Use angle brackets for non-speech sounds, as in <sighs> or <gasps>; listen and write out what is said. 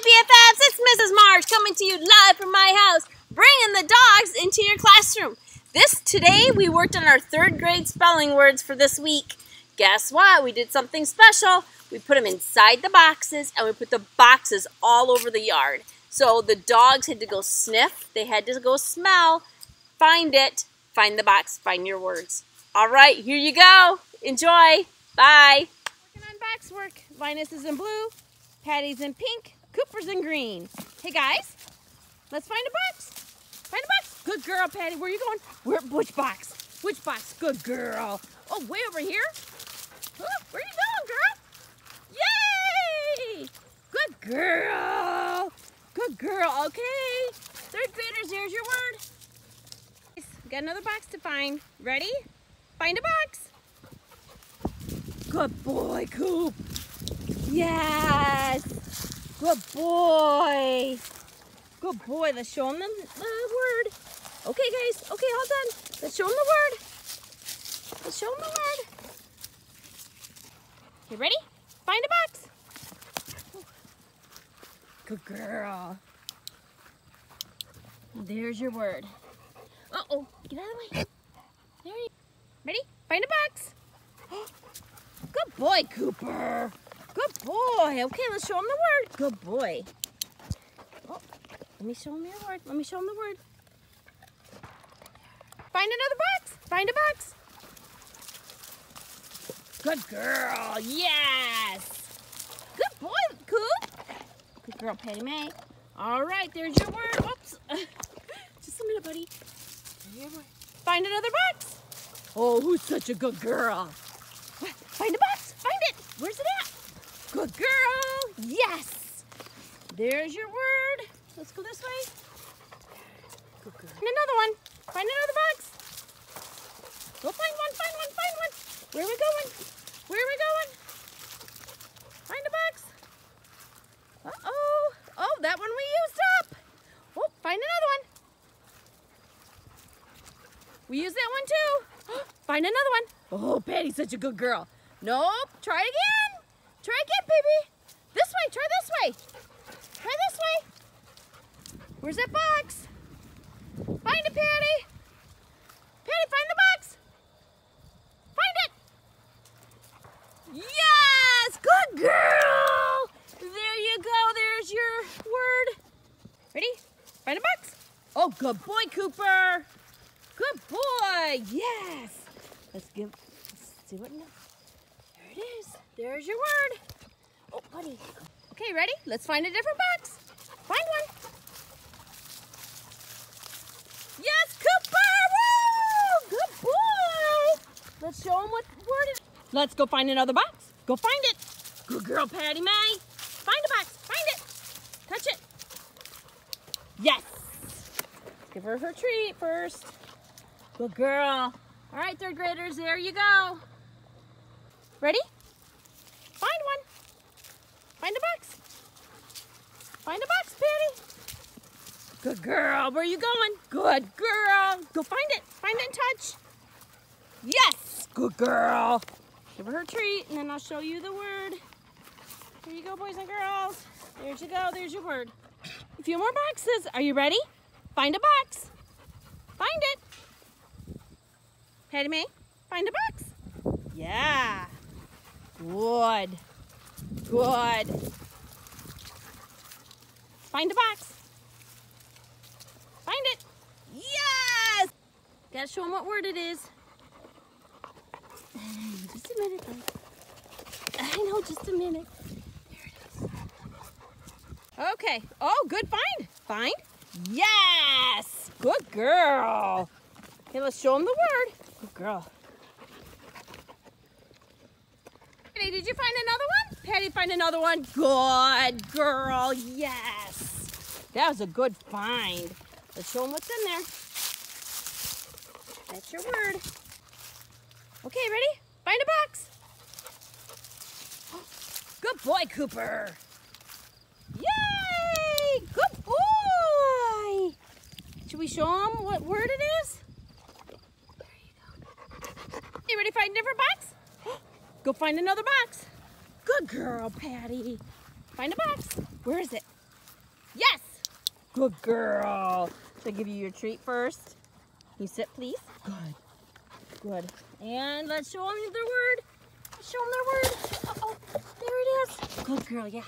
Hi, BFFs. It's Mrs. Marsh coming to you live from my house, bringing the dogs into your classroom. This today we worked on our third grade spelling words for this week. Guess what? We did something special. We put them inside the boxes and we put the boxes all over the yard. So the dogs had to go sniff, they had to go smell, find it, find the box, find your words. All right, here you go. Enjoy. Bye. Working on box work. Linus is in blue, Patty's in pink, Cooper's in green. Hey guys, let's find a box. Find a box. Good girl, Patty. Where are you going? Where? Which box? Which box? Good girl. Oh, way over here. Oh, where are you going, girl? Yay! Good girl. Good girl. Okay. Third graders, here's your word. Got another box to find. Ready? Find a box. Good boy, Coop. Yes. Good boy. Good boy. Let's show him the, word. Okay, guys. Okay, all done. Let's show him the word. Let's show him the word. You ready? Find a box. Good girl. There's your word. Uh-oh. Get out of the way. There you Ready? Find a box. <gasps> Good boy, Cooper. Good boy. Okay, let's show him the word. Good boy. Oh, let me show him your word. Let me show him the word. Find another box. Find a box. Good girl. Yes. Good boy, Coop. Good girl, Patty Mae. All right, there's your word. Whoops. <laughs> Just a minute, buddy. Find another box. Oh, who's such a good girl? Find a box. Find it. Where's it at? Good girl. Yes. There's your word. Let's go this way. Good girl. And another one. Find another box. Go find one. Find one. Find one. Where are we going? Where are we going? Find a box. Uh-oh. Oh, that one we used up. Oh, find another one. We used that one too. <gasps> Find another one. Oh, Patty's such a good girl. Nope. Try again. Try again, baby. This way. Try this way. Try this way. Where's that box? Find it, Patty. Patty, find the box. Find it. Yes. Good girl. There you go. There's your word. Ready? Find a box. Oh, good boy, Cooper. Good boy. Yes. Let's give. Let's see what. It is. There's your word. Oh, buddy. Okay, ready? Let's find a different box. Find one. Yes, Cooper! Woo! Good boy! Let's show him what word it is. Let's go find another box. Go find it. Good girl, Patty Mae. Find a box. Find it. Touch it. Yes. Give her her treat first. Good girl. All right, third graders, there you go. Ready? Find one. Find a box. Find a box, Patty. Good girl. Where are you going? Good girl. Go find it. Find it and touch. Yes. Good girl. Give her her treat, and then I'll show you the word. Here you go, boys and girls. There you go. There's your word. A few more boxes. Are you ready? Find a box. Find it. Patty Mae, find a box. Yeah. Good. Good. Find a box. Find it. Yes! Gotta show them what word it is. <sighs> Just a minute, buddy. <sighs> I know, just a minute. It is. Okay. Oh, good find. Find. Yes! Good girl. Okay, let's show them the word. Good girl. Did you find another one? Patty, find another one. Good girl. Yes. That was a good find. Let's show them what's in there. That's your word. Okay, ready? Find a box. <gasps> Good boy, Cooper. Yay! Good boy. Should we show them what word it is? There you go. You ready to find a different box? Go find another box. Good girl, Patty. Find a box. Where is it? Yes! Good girl. Should I give you your treat first? You sit, please. Good. Good. And let's show them their word. Let's show them their word. Uh-oh. There it is. Good girl, yeah.